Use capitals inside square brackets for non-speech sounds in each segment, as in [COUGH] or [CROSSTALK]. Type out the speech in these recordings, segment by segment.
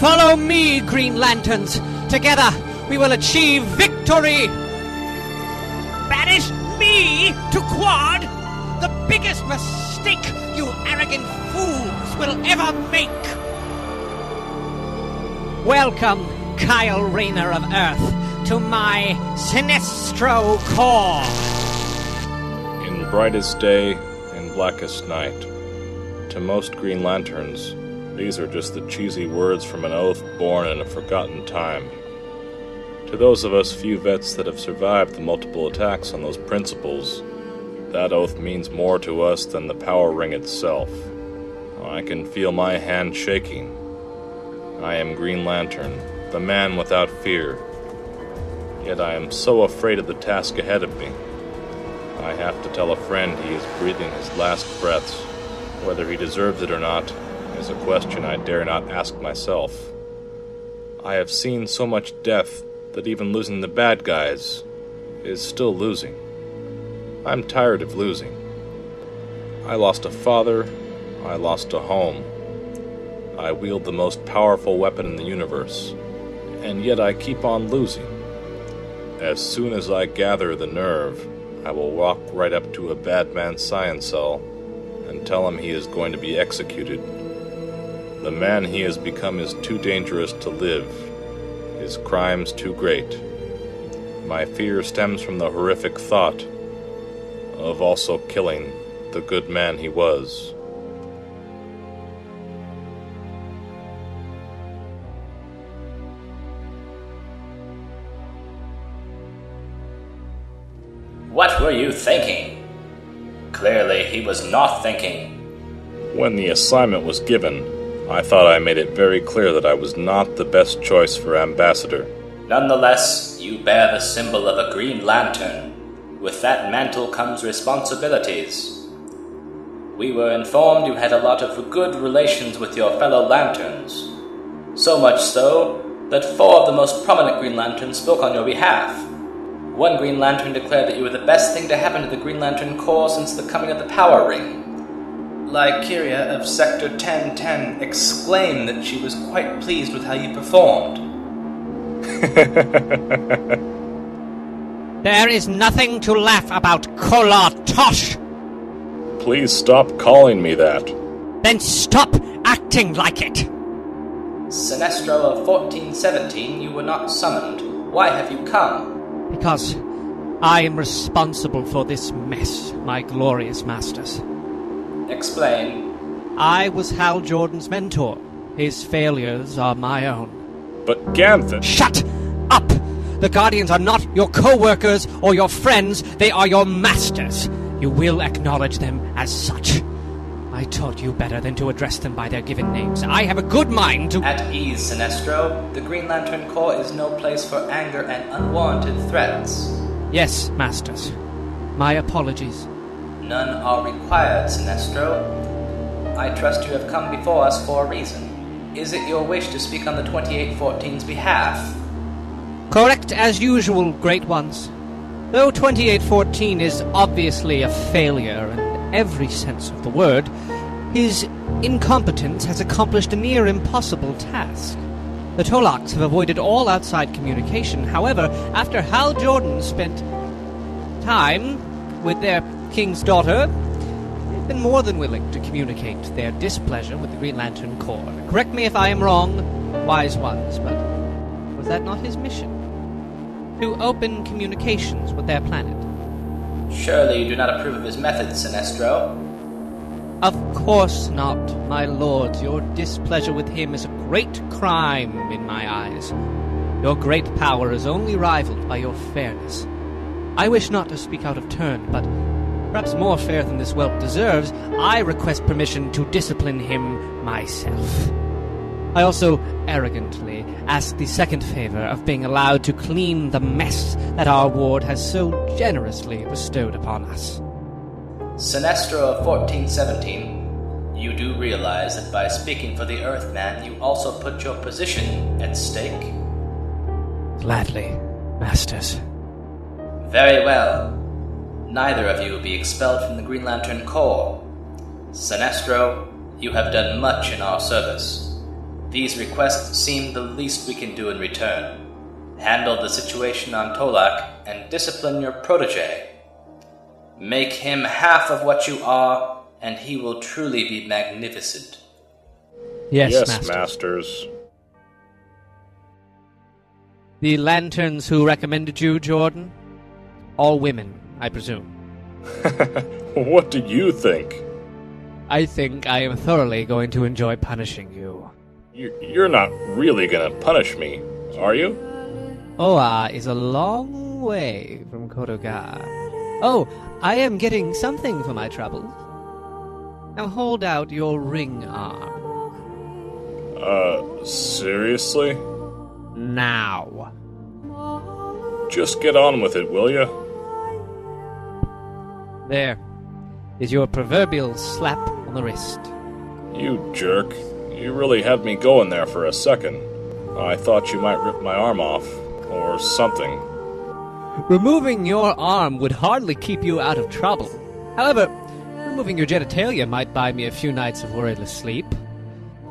Follow me, Green Lanterns. Together, we will achieve victory. Banish me to Qward? The biggest mistake you arrogant fools will ever make. Welcome, Kyle Rayner of Earth, to my Sinestro Corps. In brightest day, in blackest night. To most Green Lanterns, these are just the cheesy words from an oath born in a forgotten time. To those of us few vets that have survived the multiple attacks on those principles, that oath means more to us than the power ring itself. I can feel my hand shaking. I am Green Lantern, the man without fear. Yet I am so afraid of the task ahead of me. I have to tell a friend he is breathing his last breaths. Whether he deserves it or not is a question I dare not ask myself. I have seen so much death that even losing the bad guys is still losing. I'm tired of losing. I lost a father, I lost a home. I wield the most powerful weapon in the universe, and yet I keep on losing. As soon as I gather the nerve, I will walk right up to a bad man's sciencell and tell him he is going to be executed. The man he has become is too dangerous to live, his crimes too great. My fear stems from the horrific thought of also killing the good man he was. What were you thinking? Clearly, he was not thinking. When the assignment was given, I thought I made it very clear that I was not the best choice for ambassador. Nonetheless, you bear the symbol of a Green Lantern. With that mantle comes responsibilities. We were informed you had a lot of good relations with your fellow Lanterns. So much so that four of the most prominent Green Lanterns spoke on your behalf. One Green Lantern declared that you were the best thing to happen to the Green Lantern Corps since the coming of the Power Ring. Lycuria of Sector 1010 exclaimed that she was quite pleased with how you performed. [LAUGHS] There is nothing to laugh about, Kolar Tosh. Please stop calling me that. Then stop acting like it. Sinestro of 1417, you were not summoned. Why have you come? Because I am responsible for this mess, my glorious masters. Explain. I was Hal Jordan's mentor. His failures are my own. But Ganthet. Shut up! The Guardians are not your co workers or your friends, they are your masters. You will acknowledge them as such. I taught you better than to address them by their given names. I have a good mind to. At ease, Sinestro. The Green Lantern Corps is no place for anger and unwarranted threats. Yes, masters. My apologies. None are required, Sinestro. I trust you have come before us for a reason. Is it your wish to speak on the 2814's behalf? Correct as usual, Great Ones. Though 2814 is obviously a failure in every sense of the word, his incompetence has accomplished a near impossible task. The Tolaks have avoided all outside communication. However, after Hal Jordan spent time with their king's daughter, they've been more than willing to communicate their displeasure with the Green Lantern Corps. Correct me if I am wrong, wise ones, but was that not his mission? To open communications with their planet. Surely you do not approve of his methods, Sinestro. Of course not, my lords. Your displeasure with him is a great crime in my eyes. Your great power is only rivaled by your fairness. I wish not to speak out of turn, but perhaps more fair than this whelp deserves, I request permission to discipline him myself. I also arrogantly ask the second favor of being allowed to clean the mess that our ward has so generously bestowed upon us. Sinestro of 1417, you do realize that by speaking for the Earthman, you also put your position at stake? Gladly, masters. Very well. Neither of you will be expelled from the Green Lantern Corps. Sinestro, you have done much in our service. These requests seem the least we can do in return. Handle the situation on Tolak and discipline your protege. Make him half of what you are, and he will truly be magnificent. Yes, yes, master. masters. The lanterns who recommended you, Jordan? All women, I presume. [LAUGHS] what do you think? I think I am thoroughly going to enjoy punishing you. You- You're not really gonna punish me, are you? Oa is a long way from Korugar. Oh, I am getting something for my troubles. Now hold out your ring arm. Uh, seriously? Now. Just get on with it, will ya? There is your proverbial slap on the wrist. You jerk. You really had me going there for a second. I thought you might rip my arm off, or something. Removing your arm would hardly keep you out of trouble. However, removing your genitalia might buy me a few nights of worryless sleep.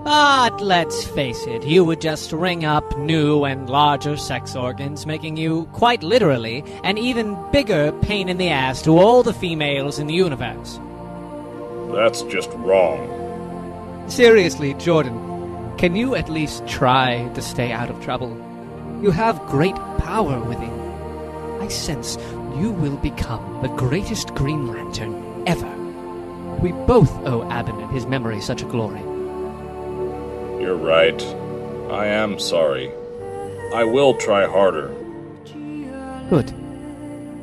But let's face it, you would just ring up new and larger sex organs, making you, quite literally, an even bigger pain in the ass to all the females in the universe. That's just wrong. Seriously, Jordan, can you at least try to stay out of trouble? You have great power within. I sense you will become the greatest Green Lantern ever. We both owe Abinant his memory such a glory. You're right. I am sorry. I will try harder. Good.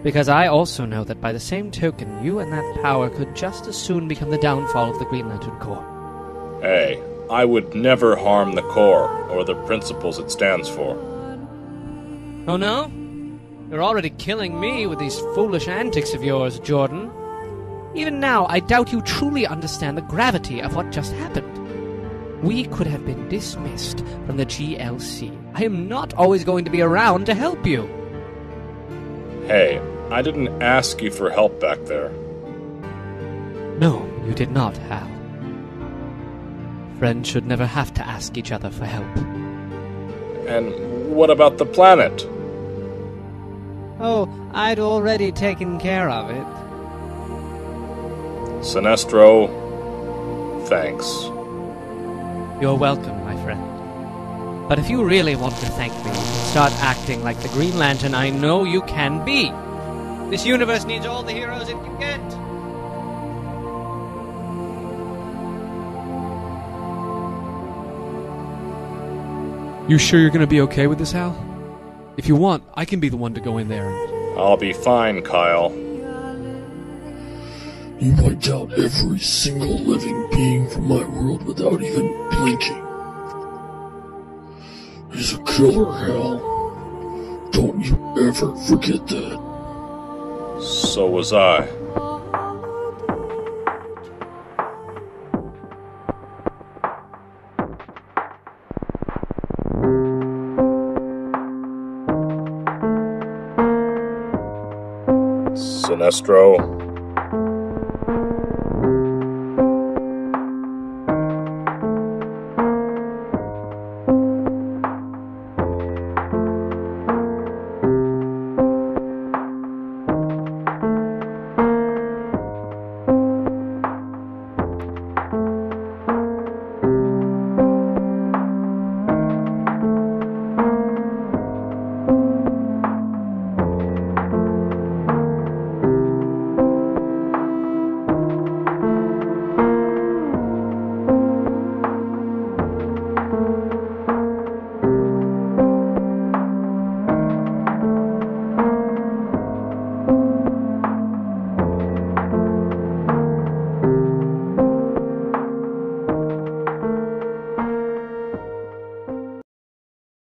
Because I also know that by the same token, you and that power could just as soon become the downfall of the Green Lantern Corps. Hey, I would never harm the Corps or the principles it stands for. Oh no? You're already killing me with these foolish antics of yours, Jordan. Even now, I doubt you truly understand the gravity of what just happened. We could have been dismissed from the GLC. I am not always going to be around to help you. Hey, I didn't ask you for help back there. No, you did not, Hal. Friends should never have to ask each other for help. And what about the planet? Oh, I'd already taken care of it. Sinestro, thanks. You're welcome, my friend. But if you really want to thank me, start acting like the Green Lantern I know you can be. This universe needs all the heroes it can get. You sure you're gonna be okay with this, Hal? If you want, I can be the one to go in there and. I'll be fine, Kyle. You wiped out every single living being from my world without even blinking. He's a killer, Hal. Don't you ever forget that. So was I. Sinestro,